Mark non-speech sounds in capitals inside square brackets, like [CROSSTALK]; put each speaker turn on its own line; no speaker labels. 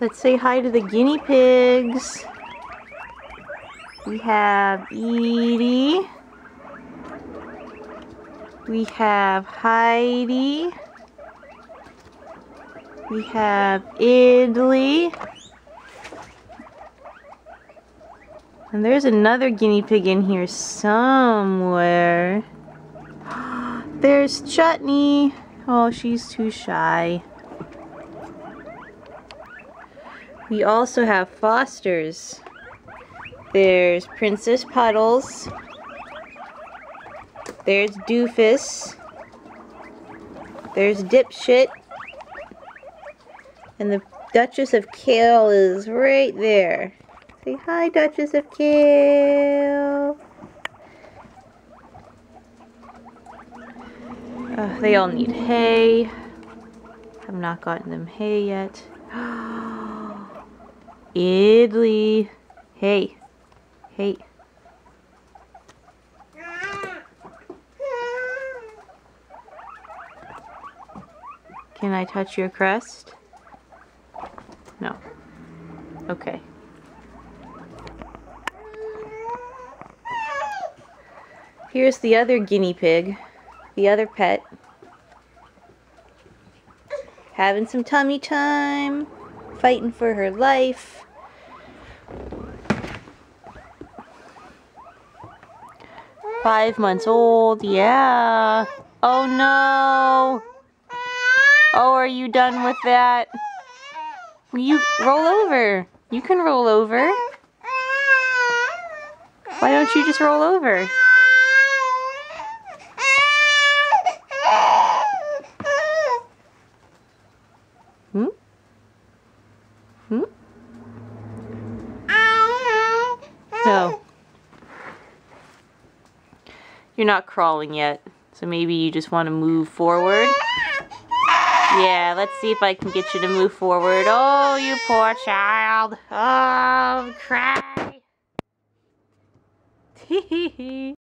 Let's say hi to the guinea pigs. We have Edie. We have Heidi. We have Idly. And there's another guinea pig in here somewhere. [GASPS] There's Chutney. Oh, she's too shy. We also have Fosters. There's Princess Puddles. There's Doofus. There's Dipshit. And the Duchess of Kale is right there. Say hi, Duchess of Kale. Uh, they all need hay. I've not gotten them hay yet. [GASPS] Idly. Hey. Hey. Can I touch your crest? No. Okay. Here's the other guinea pig, the other pet. Having some tummy time, fighting for her life. Five months old, yeah. Oh no! Oh, are you done with that? You roll over? You can roll over. Why don't you just roll over? Hmm? No. You're not crawling yet, so maybe you just want to move forward. Yeah, let's see if I can get you to move forward. Oh, you poor child. Oh, cry. [LAUGHS]